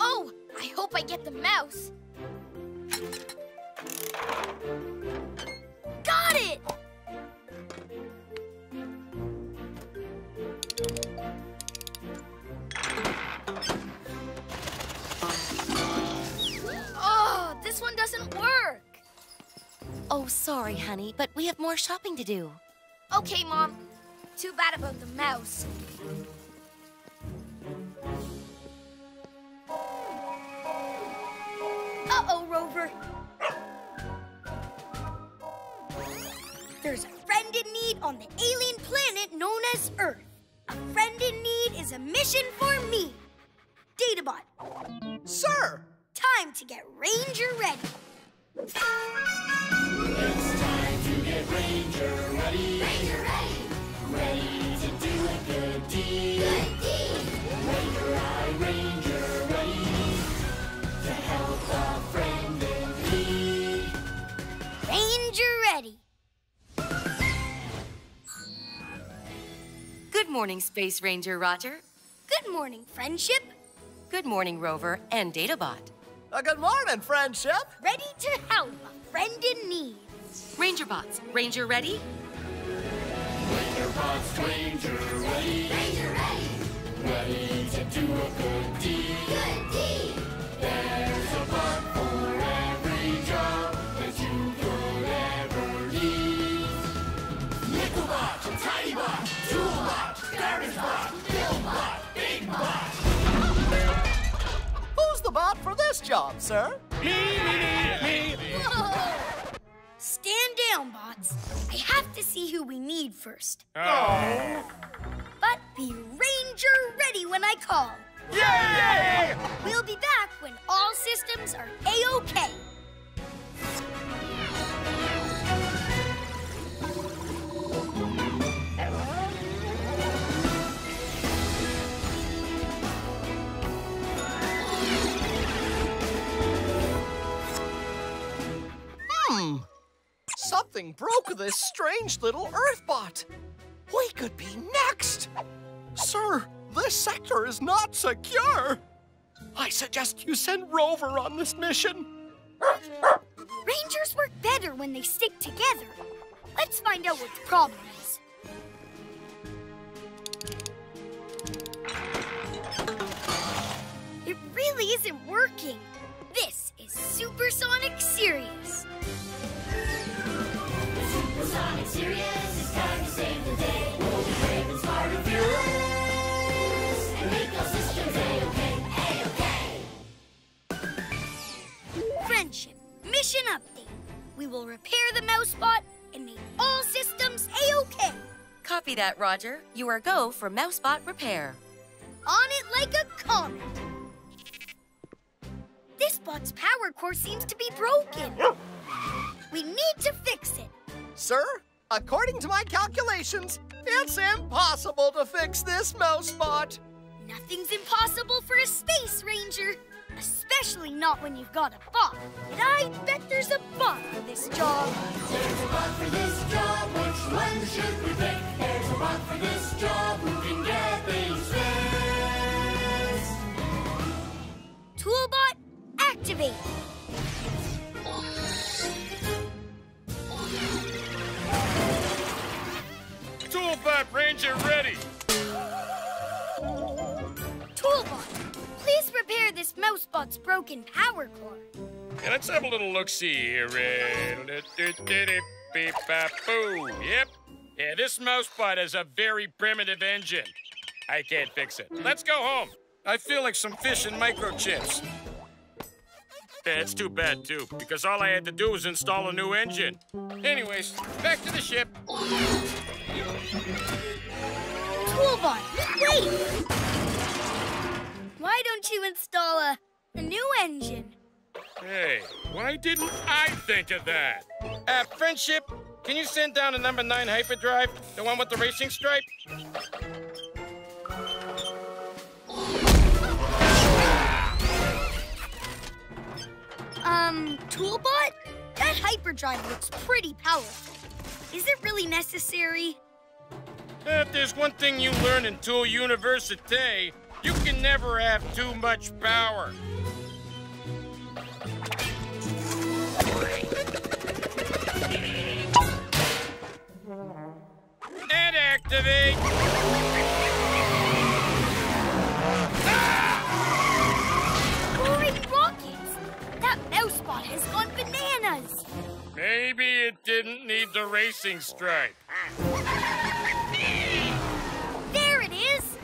Oh, I hope I get the mouse. Oh, sorry, honey, but we have more shopping to do. Okay, Mom. Too bad about the mouse. Uh-oh, Rover. There's a friend in need on the alien planet known as Earth. A friend in need is a mission for me. Databot, Sir! time to get Ranger ready. It's time to get Ranger ready. Ranger ready. Ready to do a good deed. Good deed. Ranger I, Ranger ready. To help a friend in need. Ranger ready. Good morning, Space Ranger Roger. Good morning, friendship. Good morning, Rover and Databot. Uh, good morning, friendship. Ready to help a friend in need. Ranger Bots, Ranger ready? Ranger Bots, Ranger ready. Ranger ready. Ready to do a good deed. Good deed. There's a bot for every job that you could ever need. Nickel bot, tiny bot, tool bot, garbage bot, build bot, big bot. Who's the bot for this job, sir? Whoa! Down, bots. I have to see who we need first. Oh. But be Ranger ready when I call. Yay! We'll be back when all systems are A-OK. Hmm. Something broke this strange little Earthbot. We could be next. Sir, this sector is not secure. I suggest you send Rover on this mission. Rangers work better when they stick together. Let's find out what the problem is. It really isn't working. This is Supersonic Sirius. Supersonic Sirius, it's time to save the day. We'll be brave and smart and fearless. And make those systems A-OK, A-OK. Friendship Mission Update. We will repair the mouse bot and make all systems A-OK. Copy that, Roger. You are go for Mousebot repair. On it like a comet. This bot's power core seems to be broken. We need to fix it. Sir, according to my calculations, it's impossible to fix this mousebot. Nothing's impossible for a space ranger, especially not when you've got a bot. And I bet there's a bot for this job. There's a bot for this job, which one should we pick? There's a bot for this job who can get things fixed. Toolbot, activate. Toolbot Ranger ready. Toolbot, please repair this mousebot's broken power core. Yeah, let's have a little look-see here. Beep, boo. Yep. Yeah, this mousebot has a very primitive engine. I can't fix it. Let's go home. I feel like some fish in microchips. It's too bad, too, because all I had to do was install a new engine. Anyways, back to the ship. Toolbot, wait! Why don't you install a, a new engine? Hey, why didn't I think of that? Uh, friendship, can you send down a number nine hyperdrive? The one with the racing stripe? Um, Toolbot? That hyperdrive looks pretty powerful. Is it really necessary? If there's one thing you learn in Tool University, you can never have too much power. And activate. Has gone bananas! Maybe it didn't need the racing stripe. There it is!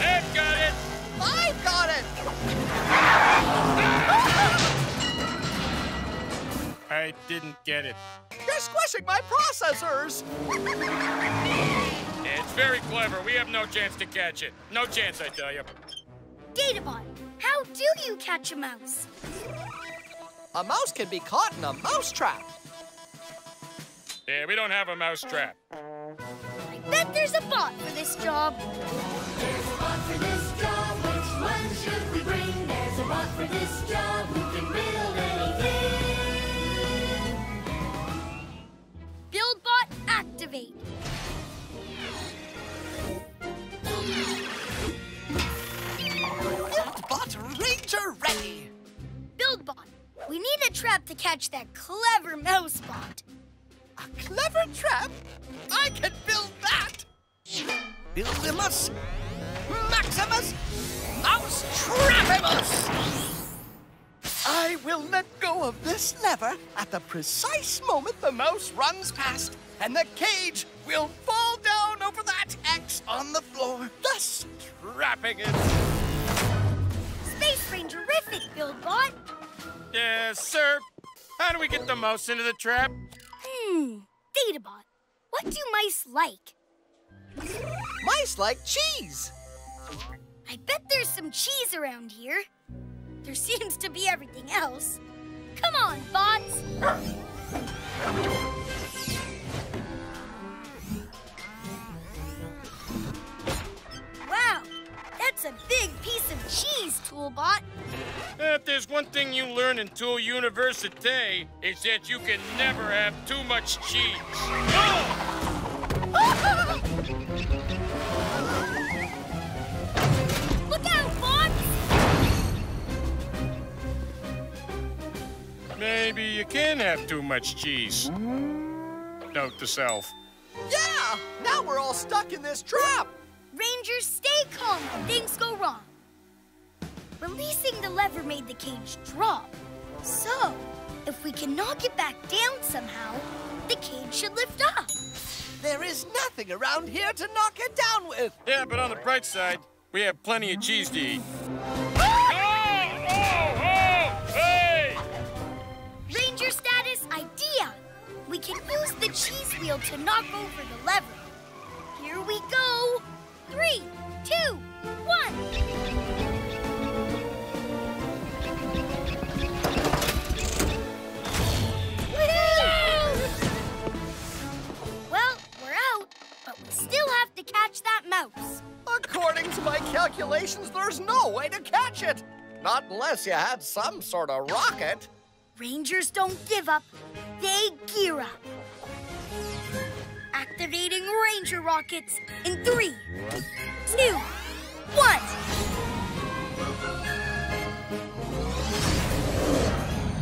I've got it. I've got it! I didn't get it. You're squishing my processors! It's very clever. We have no chance to catch it. No chance, I tell you. Databot, how do you catch a mouse? A mouse can be caught in a mousetrap. Yeah, we don't have a mouse trap. I bet there's a bot for this job. There's a bot for this job. Which one should we bring? There's a bot for this job who can build anything. BuildBot activate. Ready! BuildBot, we need a trap to catch that clever mouse bot. A clever trap? I can build that! Buildimus, Maximus, Mouse Trapimus! I will let go of this lever at the precise moment the mouse runs past, and the cage will fall down over that X on the floor, thus trapping it. Space Rangerific, BuildBot. Yes, sir. How do we get the mouse into the trap? Hmm, Databot, what do mice like? Mice like cheese. I bet there's some cheese around here. There seems to be everything else. Come on, bots. That's a big piece of cheese, Toolbot. If there's one thing you learn in Tool University, it's that you can never have too much cheese. Look out, bots! Maybe you can have too much cheese. Note to self. Yeah! Now we're all stuck in this trap! Rangers, stay calm when things go wrong. Releasing the lever made the cage drop. So, if we can knock it back down somehow, the cage should lift up. There is nothing around here to knock it down with. Yeah, but on the bright side, we have plenty of cheese to eat. Oh, oh, oh! Hey! Ranger status idea. We can use the cheese wheel to knock over the lever. Here we go. Three, two, one. Well, we're out, but we still have to catch that mouse. According to my calculations, there's no way to catch it. Not unless you had some sort of rocket. Rangers don't give up, they gear up. Activating Ranger rockets in three, two, one.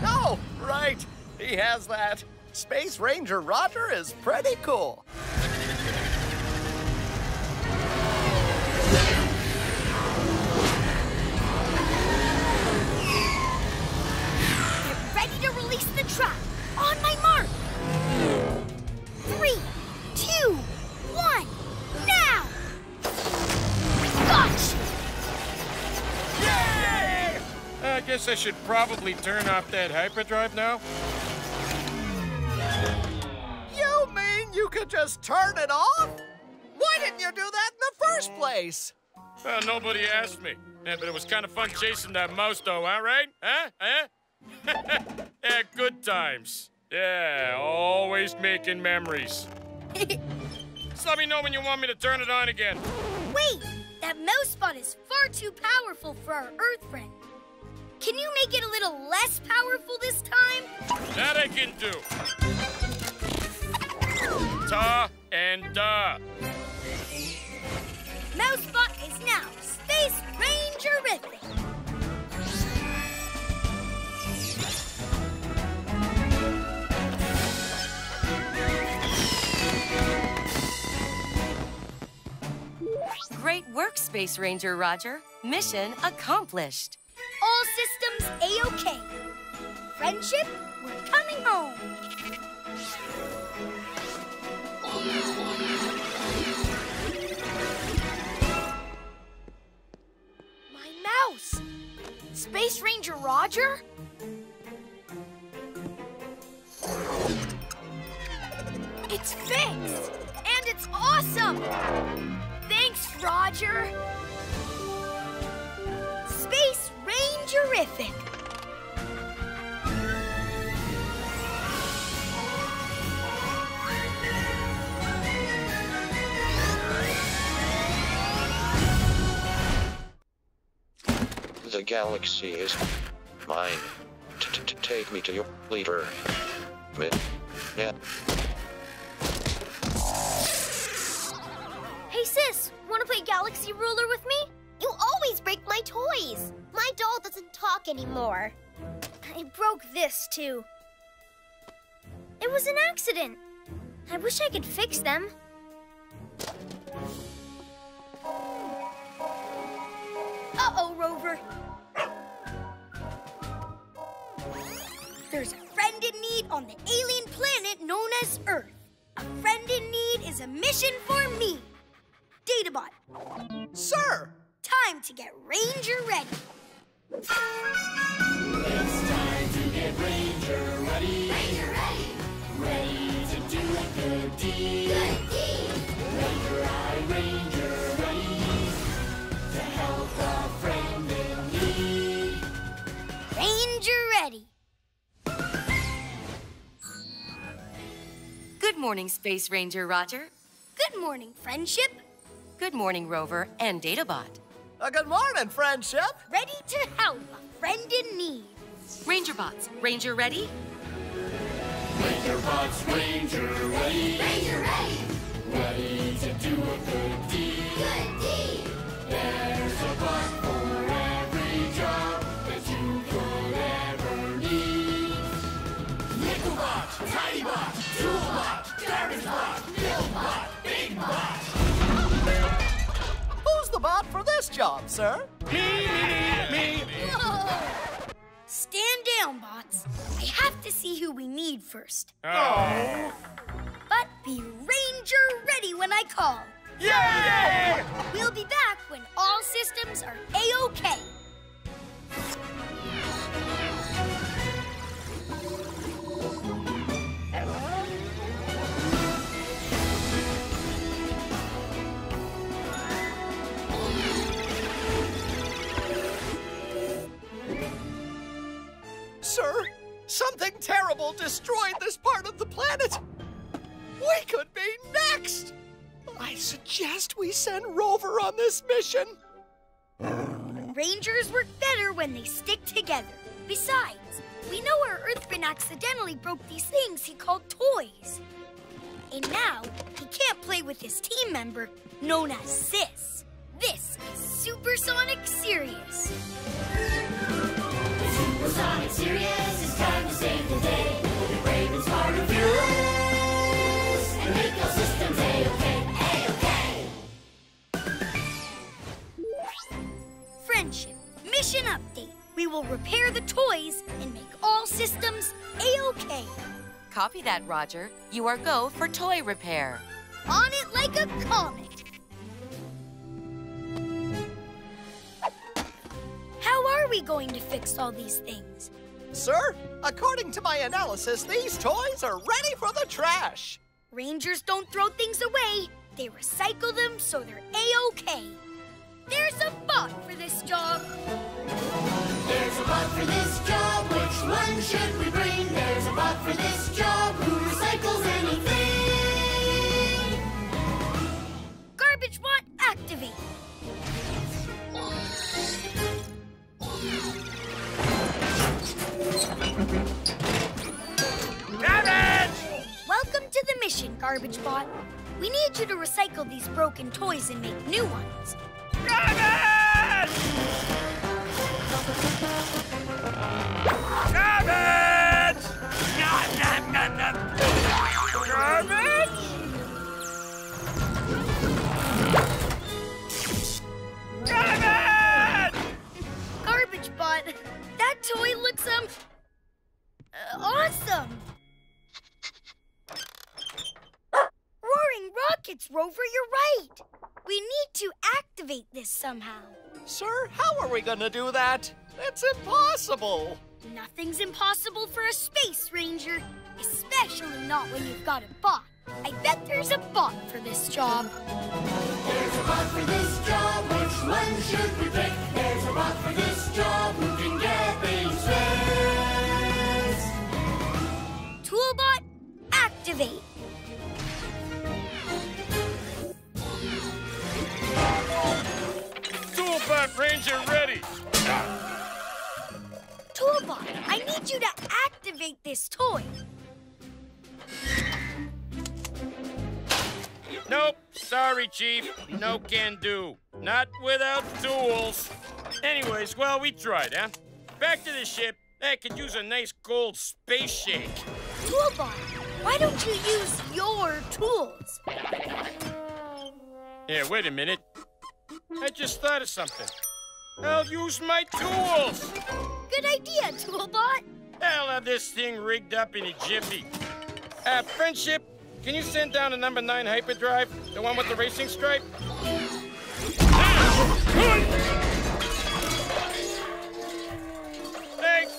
Oh, right. He has that. Space Ranger Roger is pretty cool. Get ready to release the trap. On my mark. Three, two, one, now! Gotcha! Yay! I guess I should probably turn off that hyperdrive now. You mean you could just turn it off? Why didn't you do that in the first place? Well, nobody asked me. Yeah, but it was kind of fun chasing that mouse, though, huh, right? Huh? Huh? yeah, good times. Yeah, always making memories. Just let me know when you want me to turn it on again. Wait! That mousebot is far too powerful for our Earth friend. Can you make it a little less powerful this time? That I can do. Ta and da. Mousebot is now Space. Great Space Ranger Roger. Mission accomplished. All systems A-OK. Friendship, we're coming home. My mouse! Space Ranger Roger? It's fixed! And it's awesome! Roger! Space Rangerific! The galaxy is mine. T-t-t- Take me to your leader. Mi- Yeah. Play Galaxy Ruler with me? You always break my toys. My doll doesn't talk anymore. I broke this, too. It was an accident. I wish I could fix them. Uh-oh, Rover. There's a friend in need on the alien planet known as Earth. A friend in need is a mission for me. Databot, Sir! time to get Ranger ready. It's time to get Ranger ready. Ranger ready. Ready to do a good deed. Good deed. Ranger I, Ranger ready. To help a friend in need. Ranger ready. Good morning, Space Ranger Roger. Good morning, friendship. Good morning, Rover and Databot. Uh, good morning, friendship. Ready to help a friend in need. Ranger Bots, Ranger ready? Ranger Bots, Ranger ready. Ranger ready. Ready to do a good deed. Good deed. There's a bot for every job that you could ever need. Nickelbot, Tinybot, Who's the bot for this job, sir? Me, me, me. Whoa. Stand down, bots. I have to see who we need first. Oh. But be Ranger ready when I call. Yay! We'll be back when all systems are A-OK. Sir, something terrible destroyed this part of the planet. We could be next. I suggest we send Rover on this mission. Rangers work better when they stick together. Besides, we know our Earthman accidentally broke these things he called toys. And now, he can't play with his team member, known as Sis. This is Supersonic Sirius. Supersonic Sirius, it's time to save the day. The Raven's heart of yours. And make all systems A-OK, A-OK. Friendship Mission Update. We will repair the toys and make all systems A-OK. Copy that, Roger. You are go for toy repair. On it like a comet. We going to fix all these things? Sir, according to my analysis, these toys are ready for the trash. Rangers don't throw things away. They recycle them so they're A-OK. There's a bot for this job. There's a bot for this job. Which one should we bring? There's a bot for this job who recycles anything. Garbage bot, activate. Garbage! Welcome to the mission, Garbage Bot. We need you to recycle these broken toys and make new ones. Garbage! Garbage! Nom, nom, nom, nom. Garbage! Garbage that toy looks, um, uh, awesome. Roaring Rockets, Rover, you're right. We need to activate this somehow. Sir, how are we gonna do that? It's impossible. Nothing's impossible for a space ranger, especially not when you've got a bot. I bet there's a bot for this job. There's a bot for this job, which one should we pick? There's a for this job who can get things fixed. Toolbot, activate. Toolbot Ranger ready! Toolbot, I need you to activate this toy. Nope, sorry, Chief. No can do. Not without tools. Anyways, well, we tried, huh? Back to the ship. I could use a nice cold space shake. Toolbot, why don't you use your tools? Yeah, wait a minute. I just thought of something. I'll use my tools. Good idea, Toolbot. I'll have this thing rigged up in a jiffy. Uh, friendship, can you send down a number nine hyperdrive? The one with the racing stripe? Thanks.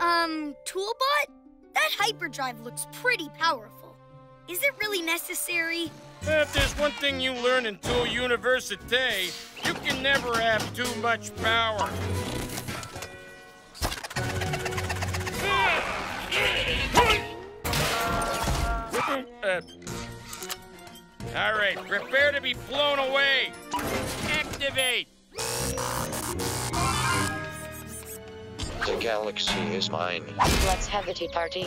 Um, Toolbot? That hyperdrive looks pretty powerful. Is it really necessary? If there's one thing you learn in Tool University, you can never have too much power. Uh, all right, prepare to be blown away. Activate. The galaxy is mine. Let's have a tea party.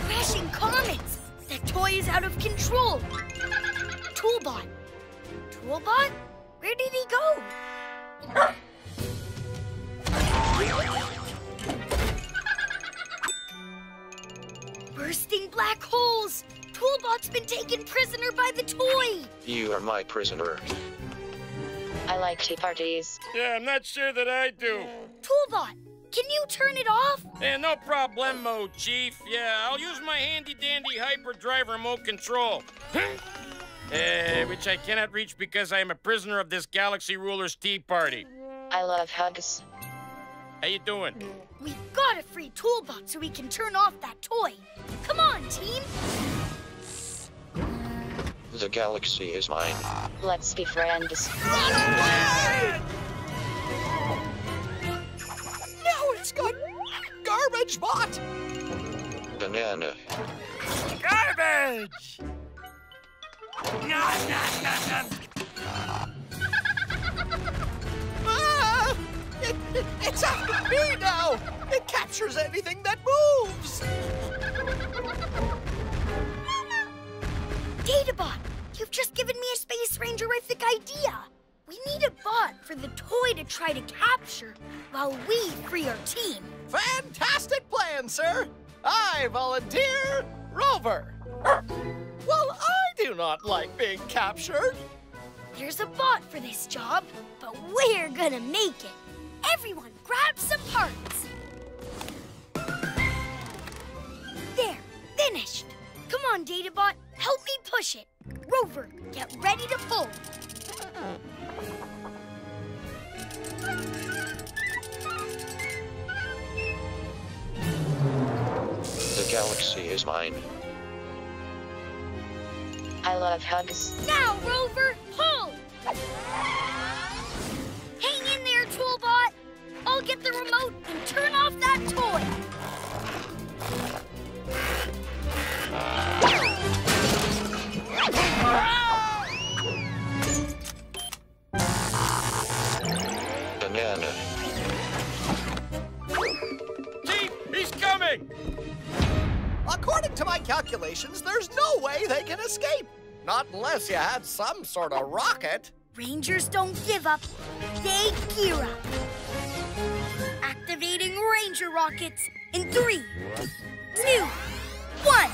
Crashing comets! That toy is out of control! Toolbot! Toolbot? Where did he go? Black holes! Toolbot's been taken prisoner by the toy! You are my prisoner. I like tea parties. Yeah, I'm not sure that I do. Toolbot, can you turn it off? Yeah, no problemo, Chief. Yeah, I'll use my handy-dandy hyperdrive remote control. Uh, which I cannot reach because I am a prisoner of this Galaxy Ruler's Tea Party. I love hugs. How you doing? We've got a free Toolbot so we can turn off that toy. Come on, team! The galaxy is mine. Let's be friends. Run away! Now it's got garbage bot. Banana. Garbage! Nom, nom, nom, nom. It, it, it's after me now. It captures anything that moves. Databot, you've just given me a Space Rangerific idea. We need a bot for the toy to try to capture while we free our team. Fantastic plan, sir. I volunteer Rover. Well, I do not like being captured. There's a bot for this job, but we're gonna make it. Everyone, grab some parts. There, finished. Come on, Databot, help me push it. Rover, get ready to pull. The galaxy is mine. I love hugs. Now, Rover, pull! The remote and turn off that toy. Banana. Chief, he's coming! According to my calculations, there's no way they can escape. Not unless you had some sort of rocket. Rangers don't give up, they gear up. Ranger rockets in three, two, one.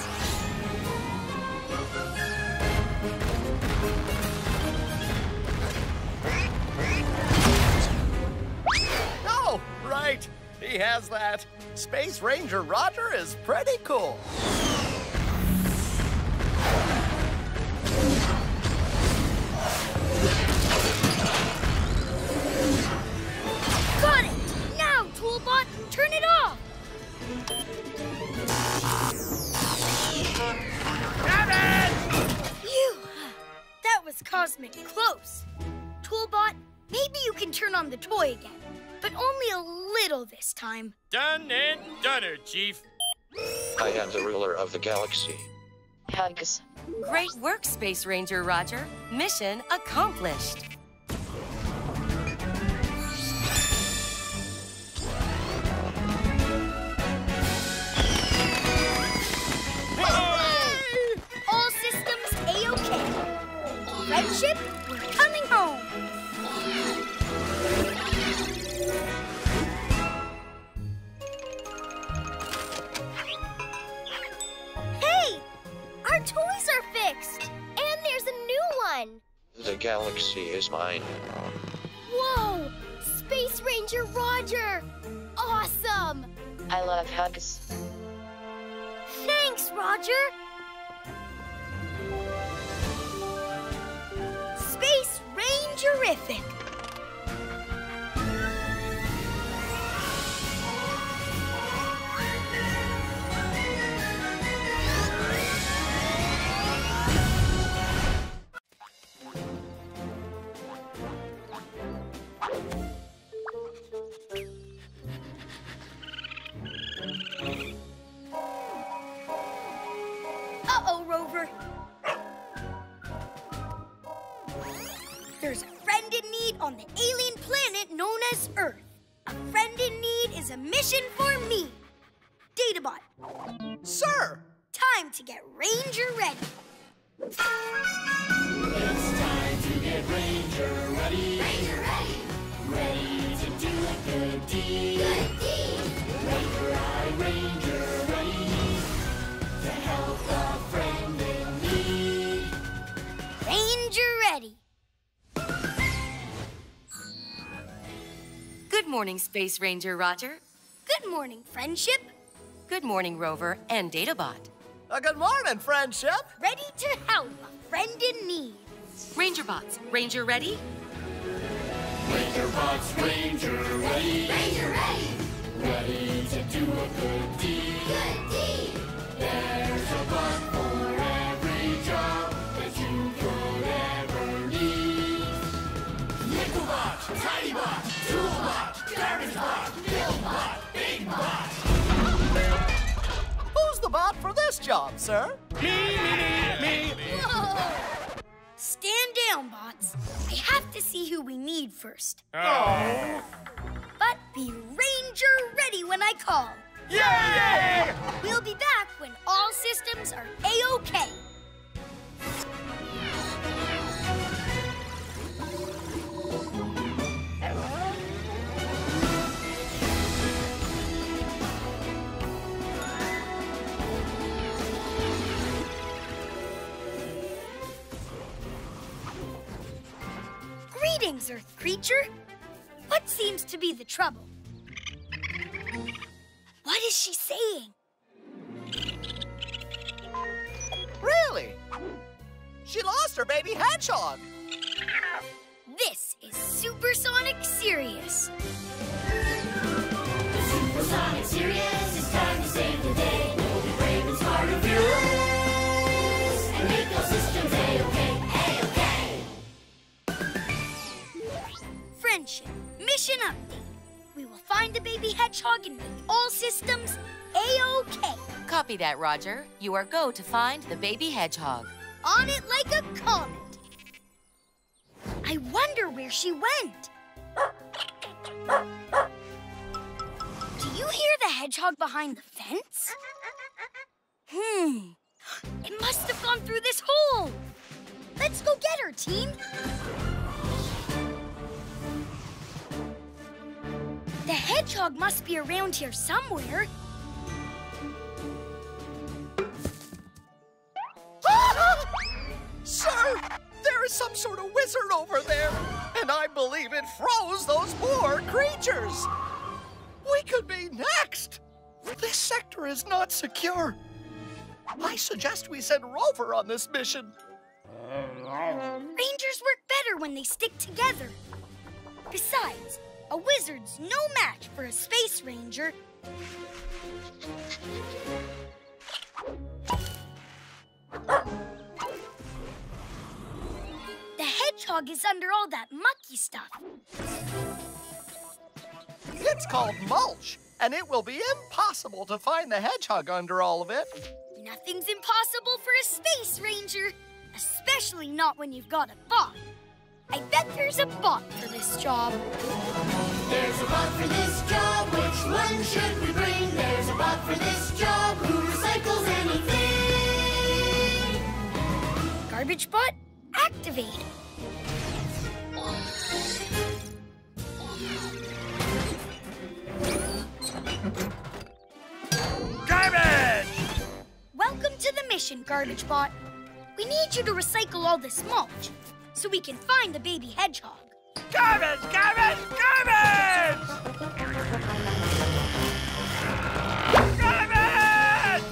Oh, right. He has that. Space Ranger Roger is pretty cool. Turn it off! Phew! That was cosmic close. Toolbot, maybe you can turn on the toy again, but only a little this time. Done and done, Chief. I am the ruler of the galaxy. Hugs. Great work, Space Ranger Roger. Mission accomplished. A-OK. We're coming home. Hey! Our toys are fixed! And there's a new one. The galaxy is mine. Whoa! Space Ranger Roger! Awesome! I love hugs. Thanks, Roger! Rangerific! On the alien planet known as Earth. A friend in need is a mission for me. Databot, Sir! time to get Ranger ready. It's time to get Ranger ready. Ranger ready. Ready to do a good deed. Good deed. Morning, Space Ranger Roger. Good morning, friendship. Good morning, Rover and Databot. Uh, good morning, friendship. Ready to help a friend in need. Ranger Bots, Ranger ready? Ranger Bots Ranger ready. Ranger ready. Ready to do a good deed. Good Toolbot, GarbageBot, Buildbot, Big Bot. Who's the bot for this job, sir? Me, me, Whoa! Stand down, bots. I have to see who we need first. Oh. But be Ranger ready when I call. Yay! We'll be back when all systems are A-OK. Greetings, Earth creature. What seems to be the trouble? What is she saying? Really? She lost her baby hedgehog. A-OK. Friendship. Mission update. We will find a hedgehog and make all systems A-OK. Copy that, Roger. You are go to find the baby hedgehog. On it like a comet. I wonder where she went. Do you hear the hedgehog behind the fence? Hmm. It must have gone through this hole. Let's go get her, team. The hedgehog must be around here somewhere. Sir, there is some sort of wizard over there, and I believe it froze those poor creatures. We could be next. This sector is not secure. I suggest we send Rover on this mission. Rangers work better when they stick together. Besides, a wizard's no match for a space ranger. The hedgehog is under all that mucky stuff. It's called mulch, and it will be impossible to find the hedgehog under all of it. Nothing's impossible for a space ranger, especially not when you've got a bot. I bet there's a bot for this job. There's a bot for this job, which one should we bring? There's a bot for this job who recycles anything. Garbage bot, activate. Garbage! Welcome to the mission, Garbage Bot. We need you to recycle all this mulch so we can find the baby hedgehog. Garbage! Garbage! Garbage! Garbage!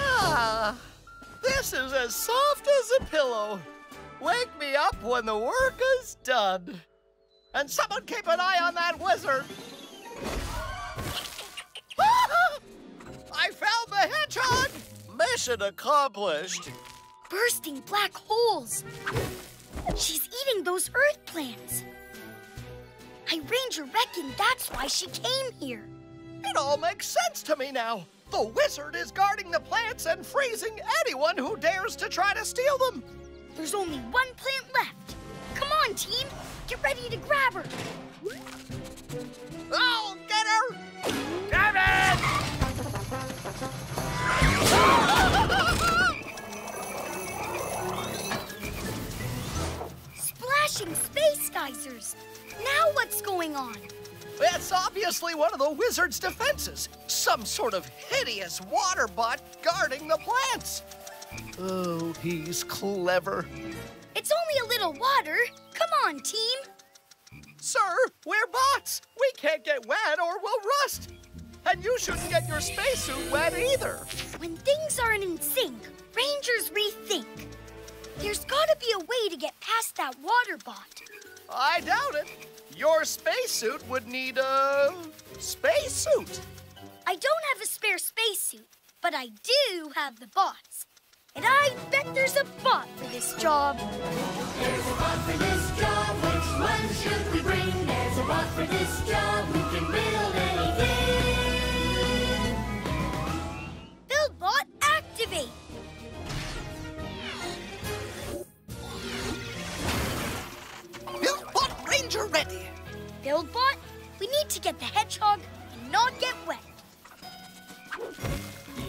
Ah, this is as soft as a pillow. Wake me up when the work is done. And someone keep an eye on that wizard. I found the hedgehog! Mission accomplished. Bursting black holes. She's eating those earth plants. I Ranger reckon that's why she came here. It all makes sense to me now. The wizard is guarding the plants and freezing anyone who dares to try to steal them. There's only one plant left. Come on, team. Get ready to grab her. I'll get her! Garbage! Splashing space geysers. Now what's going on? That's obviously one of the wizard's defenses. Some sort of hideous water bot guarding the plants. Oh, he's clever. It's only a little water. Come on, team. Sir, we're bots. We can't get wet or we'll rust. And you shouldn't get your spacesuit wet either. When things aren't in sync, Rangers rethink. There's gotta be a way to get past that water bot. I doubt it. Your spacesuit would need a spacesuit. I don't have a spare spacesuit, but I do have the bots. And I bet there's a bot for this job. There's a bot for this job, which one should we bring? There's a bot for this job Buildbot Ranger ready. Build bot, we need to get the hedgehog and not get wet.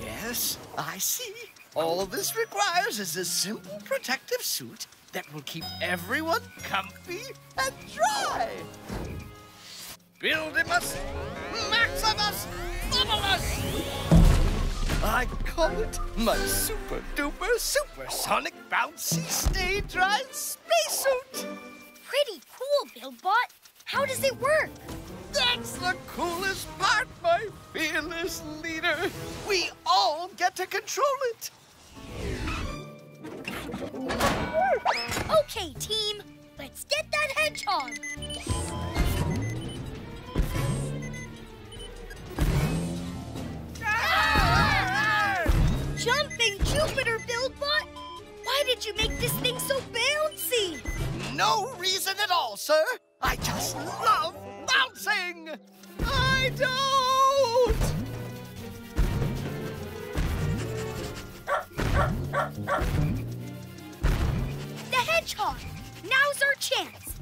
Yes, I see. All this requires is a simple protective suit that will keep everyone comfy and dry. Buildimus Maximus Bubblus! I call it my super duper supersonic bouncy stay dry spacesuit. Pretty cool, Build bot. How does it work? That's the coolest part, my fearless leader. We all get to control it. Okay, team. Let's get that hedgehog. Jumping Jupiter, Buildbot! Why did you make this thing so bouncy? No reason at all, sir. I just love bouncing! I don't! The hedgehog! Now's our chance!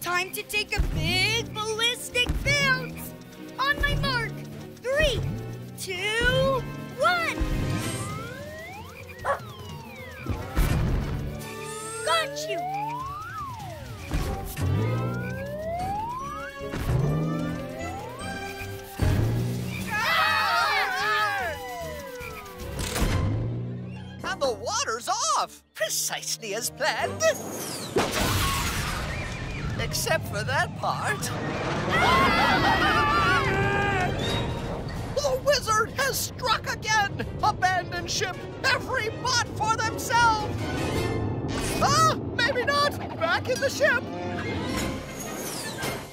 Time to take a big ballistic bounce! On my mark! Three, two, one! Got you! Water's off! Precisely as planned. Except for that part. The wizard has struck again! Abandon ship, every bot for themselves! Ah, maybe not! Back in the ship!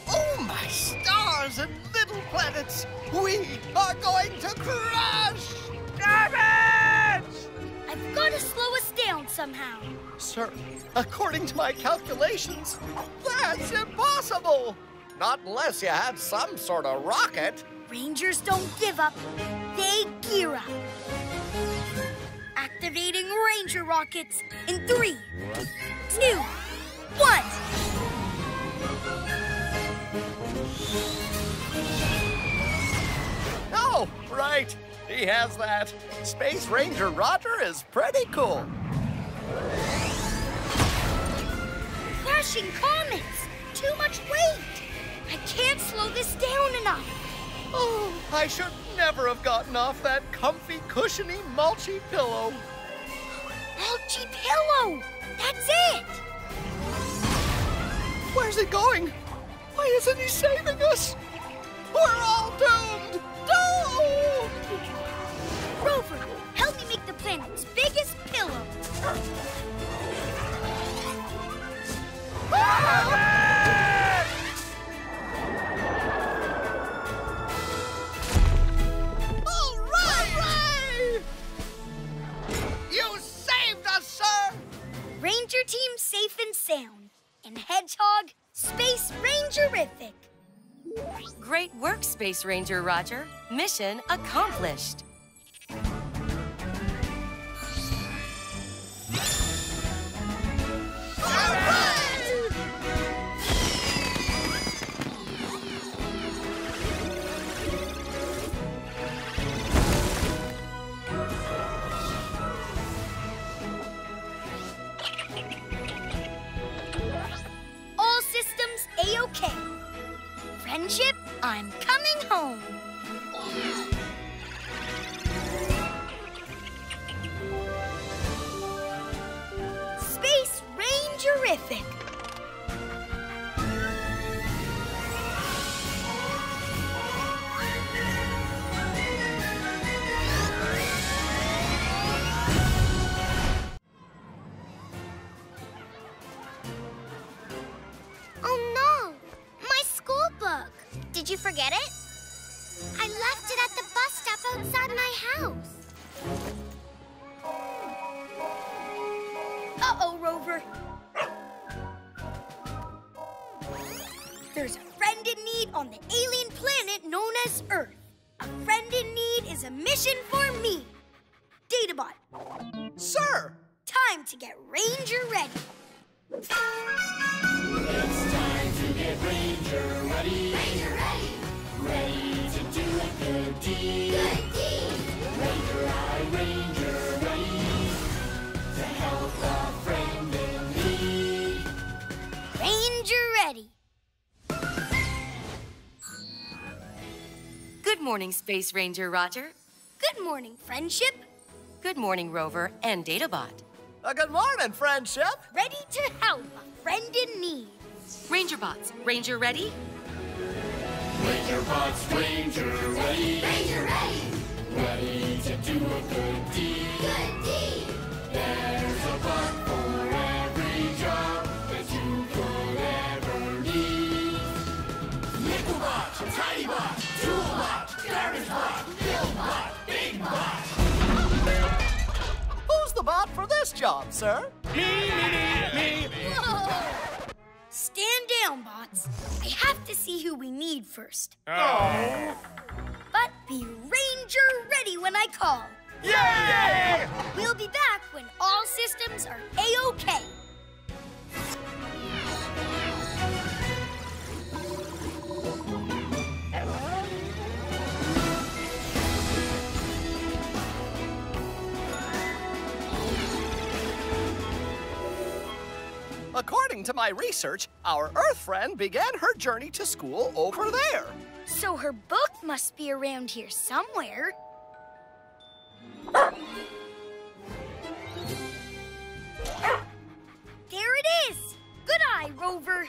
Oh, my stars and little planets! We are going to crash! Damage! To slow us down somehow. Sir, according to my calculations, that's impossible! Not unless you have some sort of rocket. Rangers don't give up, they gear up. Activating Ranger rockets in three, two, one. Oh, right. He has that. Space Ranger Roger is pretty cool. Crashing comets! Too much weight! I can't slow this down enough. Oh, I should never have gotten off that comfy, cushiony, mulchy pillow. Mulchy pillow! That's it! Where's it going? Why isn't he saving us? We're all! Doomed! Space Rangerific. Great work, Space Ranger Roger. Mission accomplished. All systems A-OK. Friendship, I'm coming home. Rangerific. Oh no! My school book! Did you forget it? I left it at the bus stop outside my house. Uh-oh, Rover. There's a friend in need on the alien planet known as Earth. A friend in need is a mission for me. Databot, Sir! time to get Ranger ready. It's time to get Ranger ready. Ranger ready. Ready to do a good deed. Good Good morning, Space Ranger Roger. Good morning, friendship. Good morning, Rover and Databot. Uh, good morning, friendship. Ready to help a friend in need. Ranger Bots, Ranger ready? Ranger Bots, Ranger ready. Ranger ready. Ready to do a good deed. Good bot, Buildbot, big bot. Who's the bot for this job, sir? Me, me, me, me. Stand down, bots. I have to see who we need first. Oh. But be Ranger ready when I call. Yay! We'll be back when all systems are A-OK. According to my research, our Earth friend began her journey to school over there. So her book must be around here somewhere. There it is! Good eye, Rover.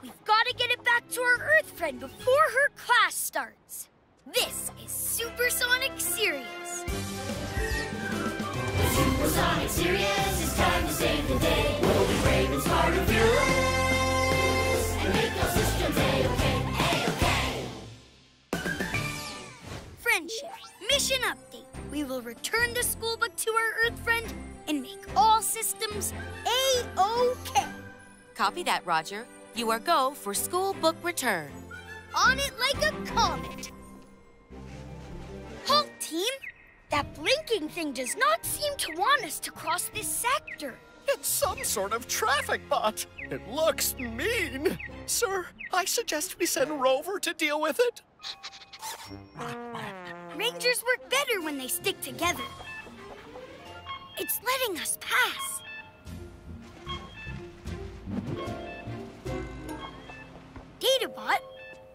We've got to get it back to our Earth friend before her class starts. This is Supersonic Sirius. Supersonic Sirius, it's time to save the day. We'll be brave and smart and fearless. And make those systems A-OK, A-OK. Friendship. Mission update. We will return the school book to our Earth friend and make all systems A-OK. Copy that, Roger. You are go for school book return. On it like a comet. Halt, team! That blinking thing does not seem to want us to cross this sector. It's some sort of traffic bot. It looks mean. Sir, I suggest we send Rover to deal with it. Rangers work better when they stick together. It's letting us pass. Databot,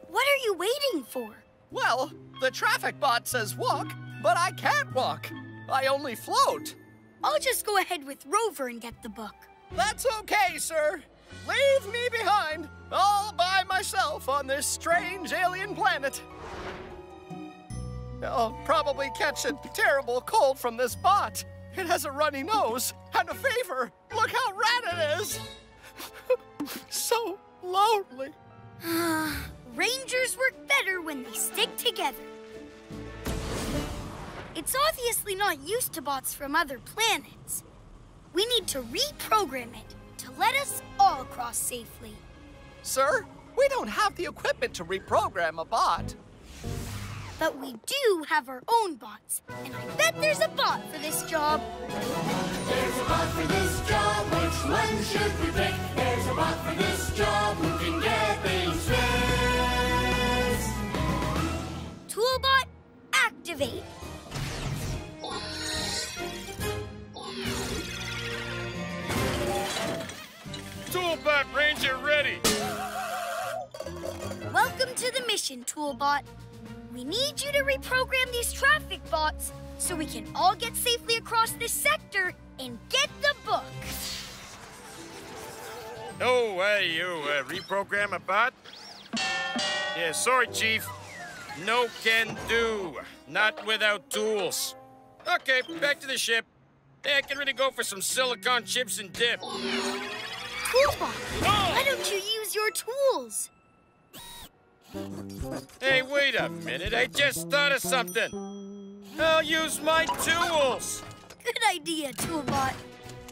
what are you waiting for? Well, the traffic bot says walk, but I can't walk. I only float. I'll just go ahead with Rover and get the book. That's okay, sir. Leave me behind, all by myself on this strange alien planet. I'll probably catch a terrible cold from this bot. It has a runny nose and a fever. Look how red it is. so lonely. Ah, Rangers work better when they stick together. It's obviously not used to bots from other planets. We need to reprogram it to let us all cross safely. Sir, we don't have the equipment to reprogram a bot. But we do have our own bots, and I bet there's a bot for this job. There's a bot for this job, which one should we pick? There's a bot for this job who can get things fixed. Toolbot, activate. Toolbot Ranger ready. Welcome to the mission, Toolbot. We need you to reprogram these traffic bots so we can all get safely across this sector and get the book. No way you uh, reprogram a bot? Yeah, sorry, Chief. No can do. Not without tools. Okay, back to the ship. Yeah, get ready to go for some silicon chips and dip. Toolbot, why don't you use your tools? Hey, wait a minute. I just thought of something. I'll use my tools. Good idea, Toolbot.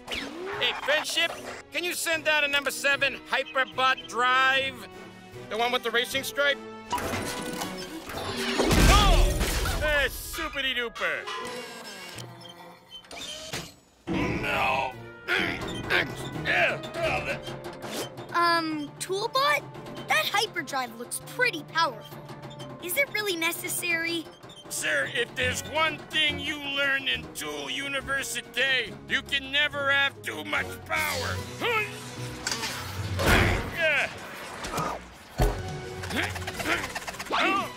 Hey, Friendship, can you send out a number seven Hyperbot Drive? The one with the racing stripe? Oh! Soupity duper. Toolbot? That hyperdrive looks pretty powerful. Is it really necessary? Sir, if there's one thing you learn in Tool University, you can never have too much power. Oh.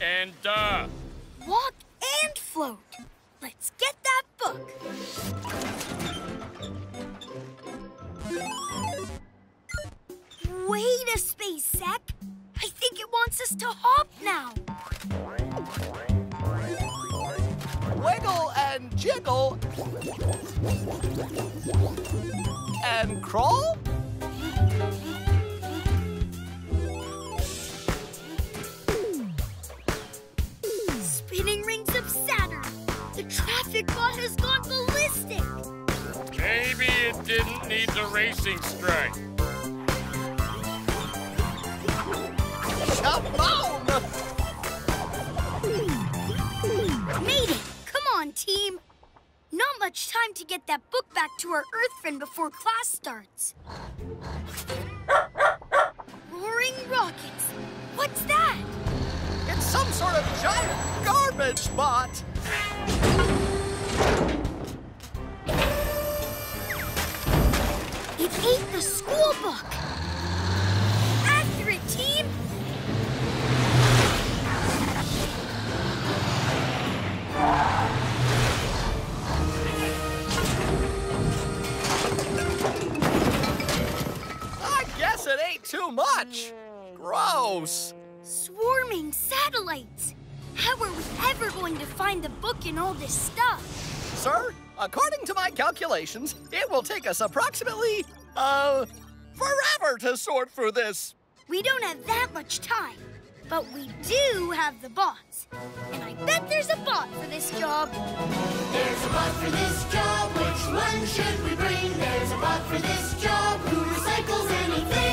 And da. Book and this stuff? Sir, according to my calculations, it will take us approximately, uh, forever to sort through this. We don't have that much time, but we do have the bots. And I bet there's a bot for this job. There's a bot for this job, which one should we bring? There's a bot for this job who recycles anything.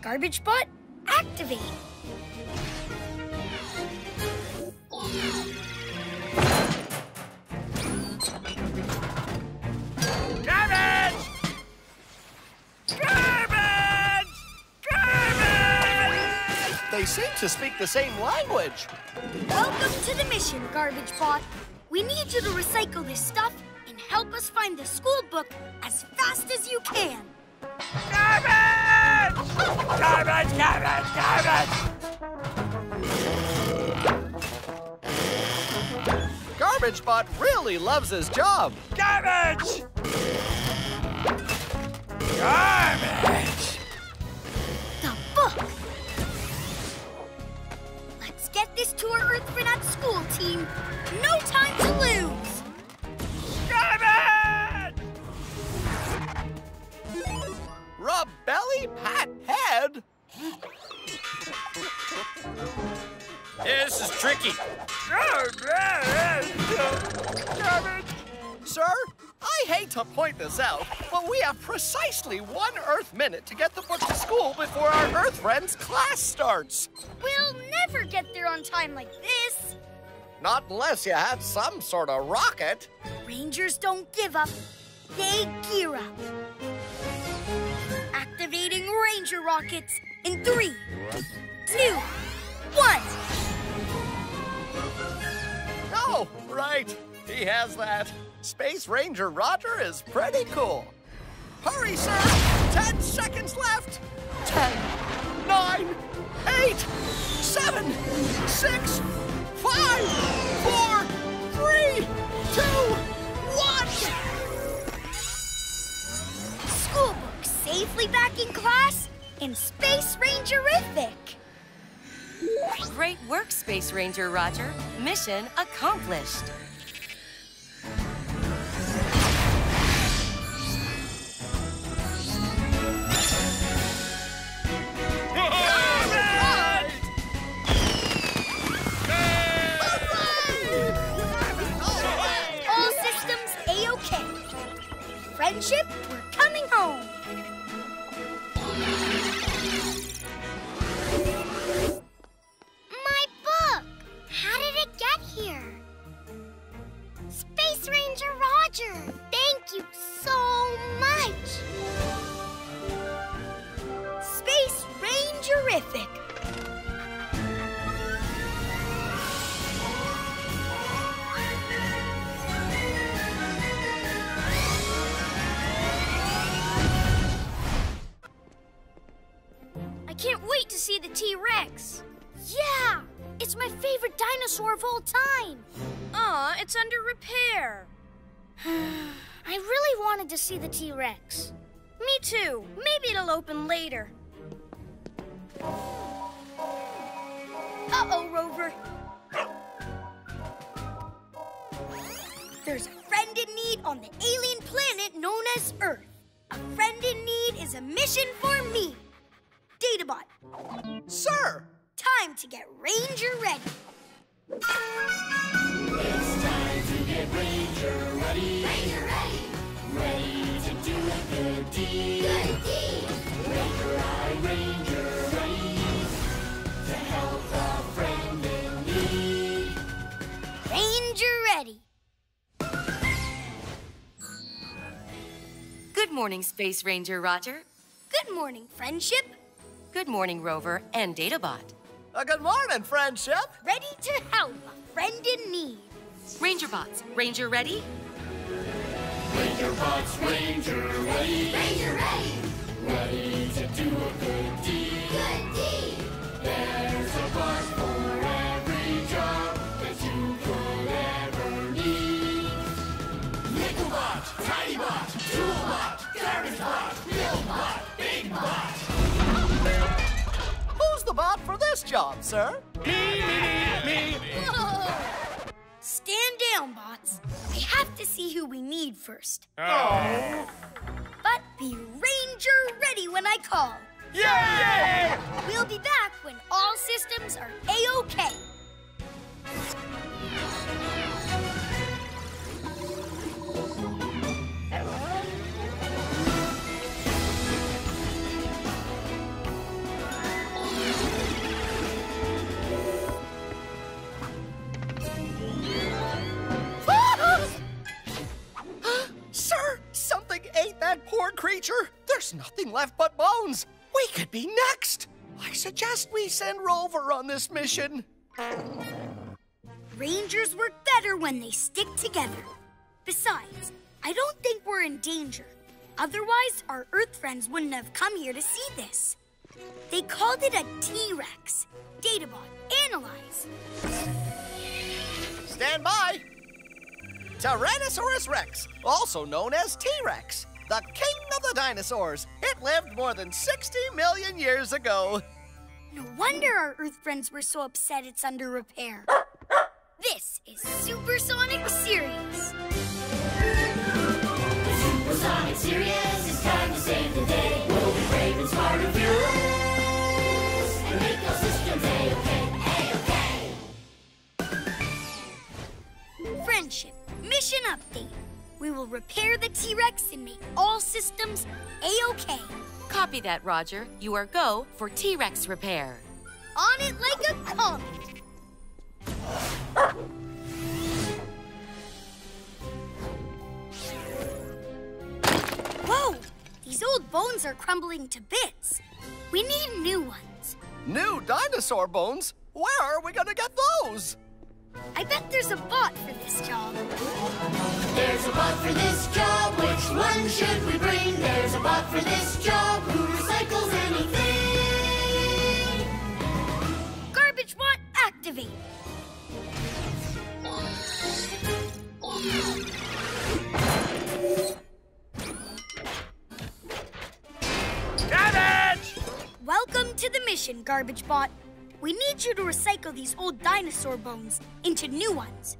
Garbage bot, activate. They seem to speak the same language. Welcome to the mission, Garbage Bot. We need you to recycle this stuff and help us find the school book as fast as you can. Garbage! Garbage, garbage, garbage! Garbage Bot really loves his job. Garbage! Garbage! The book! Let's get this to our Earth friend at school, team. No time to lose! Garbage! Rub belly, pat head. This is tricky. Garbage! Garbage! Sir, I hate to point this out, but we have precisely one Earth minute to get the book to school before our Earth friend's class starts. We'll never get there on time like this. Not unless you have some sort of rocket. Rangers don't give up. They gear up. Activating Ranger rockets in three, two, one. Oh, right. He has that. Space Ranger Roger is pretty cool. Hurry, sir! Ten seconds left! Ten, nine, eight, seven, six, five, four, three, two, one! School book safely back in class in Space Rangerific. Great work, Space Ranger Roger. Mission accomplished. All systems A-OK. Friendship, we're coming home. Space Ranger Roger, thank you so much! Space Rangerific. See the T-Rex. Me too. Maybe it'll open later. Uh-oh, Rover. There's a friend in need on the alien planet known as Earth. A friend in need is a mission for me. Databot, Sir! time to get Ranger ready. It's time to get Ranger ready. Ranger deed. Good deed. Ranger High Ranger ready to help a friend in need. Ranger ready. Good morning, Space Ranger Roger. Good morning, friendship. Good morning, Rover and Databot. Uh, good morning, friendship. Ready to help a friend in need. Ranger Bots, Ranger ready? Ranger Bots Ranger ready. Ranger ready. Ready to do a good deed. Good deed. There's a bot for every job that you could ever need. Nickelbot, Tinybot, Toolbot, Garbage Bot, Buildbot, Big Bot. Who's the bot for this job, sir? Whoa! Down, bots. I have to see who we need first. Oh. But be Ranger ready when I call. Yay! We'll be back when all systems are A-OK. Sir, that poor creature. There's nothing left but bones. We could be next. I suggest we send Rover on this mission. Rangers work better when they stick together. Besides, I don't think we're in danger. Otherwise, our Earth friends wouldn't have come here to see this. They called it a T-Rex. Databot, analyze. Stand by. Tyrannosaurus Rex, also known as T-Rex, the king of the dinosaurs. It lived more than 60 million years ago. No wonder our Earth friends were so upset it's under repair. This is Supersonic Sirius. Supersonic Sirius, it's time to save the day. We'll be brave and smart and fearless. And make those systems A-OK, A-OK. Friendship, mission update. We will repair the T-Rex and make all systems A-OK. Copy that, Roger. You are go for T-Rex repair. On it like a comet. Whoa! These old bones are crumbling to bits. We need new ones. New dinosaur bones? Where are we gonna get those? I bet there's a bot for this job. There's a bot for this job. Which one should we bring? There's a bot for this job who recycles anything. Garbage bot activate. Cabbage! Welcome to the mission, Garbage Bot. We need you to recycle these old dinosaur bones into new ones.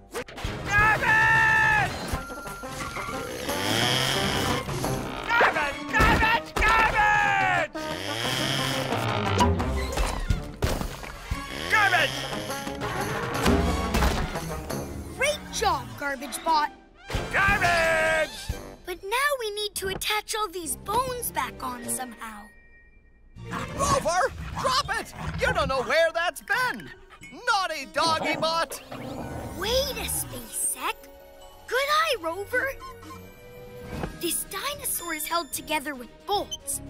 Garbage! Garbage! Garbage! Garbage! Garbage! Great job, Garbage Bot. Garbage! But now we need to attach all these bones back on somehow. Rover, drop it! You don't know where that's been. Naughty doggy bot. Wait a space sec. Good eye, Rover. This dinosaur is held together with bolts.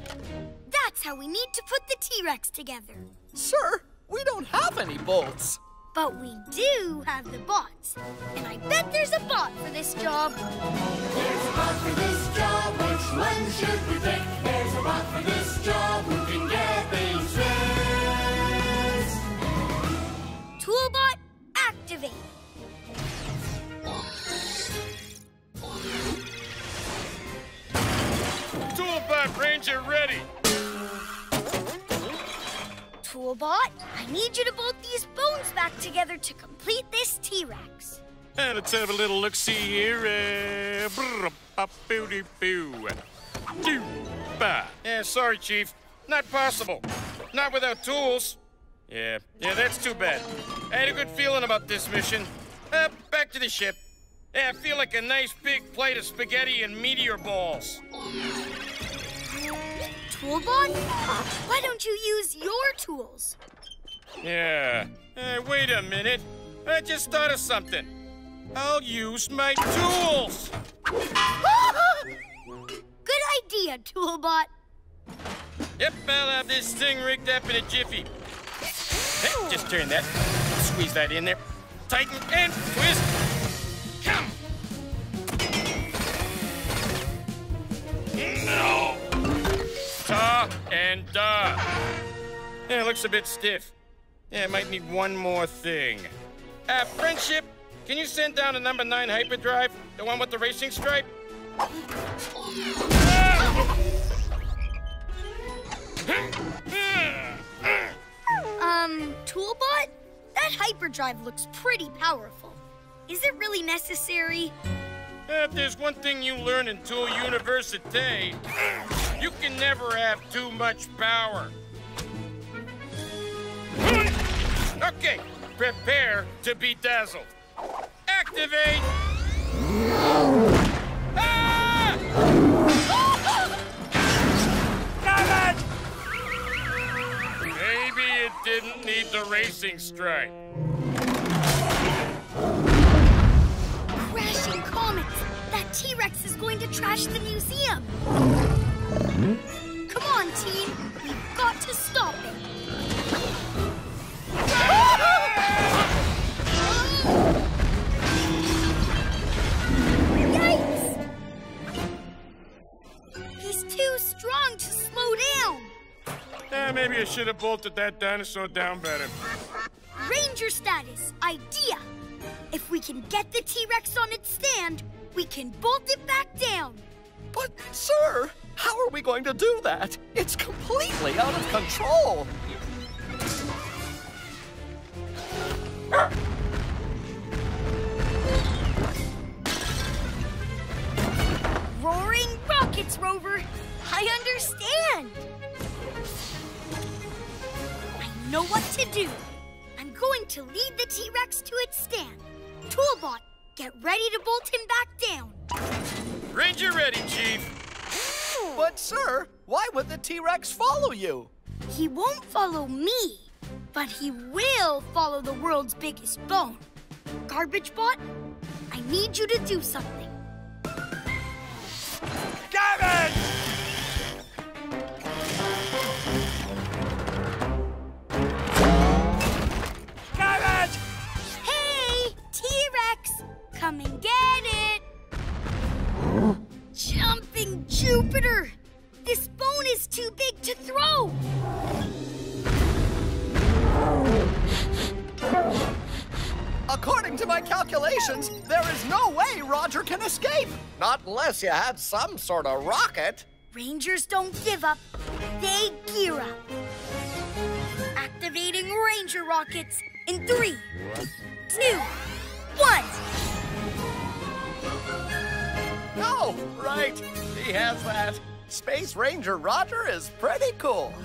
That's how we need to put the T-Rex together. Sir, we don't have any bolts. But we do have the bots. And I bet there's a bot for this job. There's a bot for this job. Which one should we pick? There's a bot for this job activate. Toolbot Ranger ready! Toolbot, I need you to bolt these bones back together to complete this T-Rex. And let's have a little look-see here. Uh, brr, bop, boo boo Yeah, sorry, Chief. Not possible. Not without tools. Yeah, yeah, that's too bad. I had a good feeling about this mission. Uh, back to the ship. Yeah, I feel like a nice big plate of spaghetti and meteor balls. Toolbot? Why don't you use your tools? Yeah. Uh, wait a minute. I just thought of something. I'll use my tools. Good idea, Toolbot. Yep, I'll have this thing rigged up in a jiffy. Hey, just turn that. Squeeze that in there. Tighten and twist. Come. No. Ta and da. Yeah, it looks a bit stiff. Yeah, might need one more thing. Uh, friendship, can you send down a number nine hyperdrive? The one with the racing stripe? Um, Toolbot? That hyperdrive looks pretty powerful. Is it really necessary? If there's one thing you learn in Tool University, you can never have too much power. Okay, prepare to be dazzled. Activate! The racing stripe. Crashing comets! That T-Rex is going to trash the museum! Hmm? Come on, team! We've got to stop it! Maybe I should have bolted that dinosaur down better. Ranger status, idea! If we can get the T-Rex on its stand, we can bolt it back down! But, sir, how are we going to do that? It's completely out of control. Roaring rockets, Rover! I understand! Know what to do. I'm going to lead the T-Rex to its stand. Toolbot, get ready to bolt him back down. Ranger ready, Chief. But, sir, why would the T-Rex follow you? He won't follow me, but he will follow the world's biggest bone. Garbage Bot, I need you to do something. Garbage! Garbage! Come and get it. Jumping Jupiter! This bone is too big to throw. According to my calculations, there is no way Roger can escape. Not unless you had some sort of rocket. Rangers don't give up. They gear up. Activating Ranger rockets in three, two, one. Oh, right. He has that. Space Ranger Roger is pretty cool.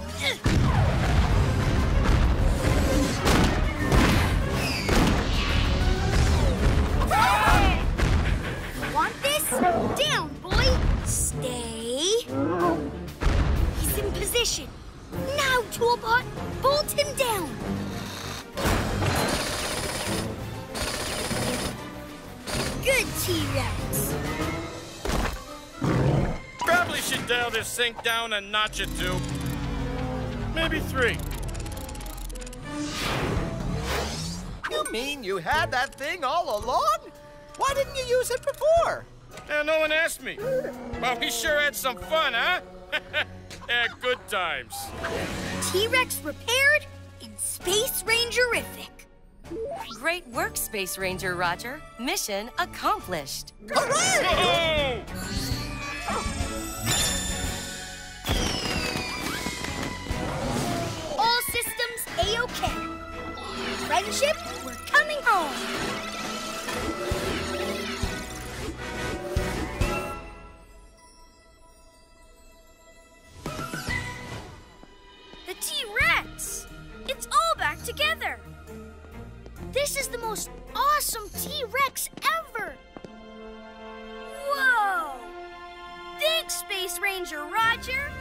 Want this? Down, boy. Stay. He's in position. Now, Toolbot, bolt him down. Good, T-Rex. Probably should dial this sink down a notch or two. Maybe three. You mean you had that thing all along? Why didn't you use it before? Yeah, no one asked me. Well, we sure had some fun, huh? yeah, good times. T-Rex repaired in Space Rangerific. Great work, Space Ranger Roger. Mission accomplished. Hooray! Whoa! All systems A-OK. Friendship, we're coming home. This is the most awesome T-Rex ever. Whoa! Thanks, Space Ranger Roger.